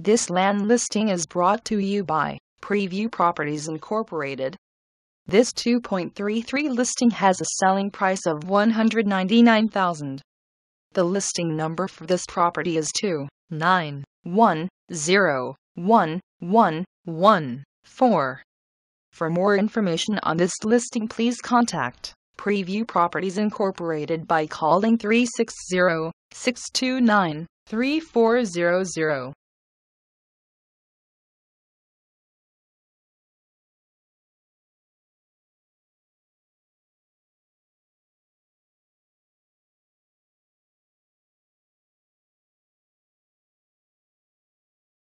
This land listing is brought to you by Preview Properties Incorporated. This 2.33 listing has a selling price of 199,000. The listing number for this property is 291011114. For more information on this listing, please contact Preview Properties Incorporated by calling 360 629 3400.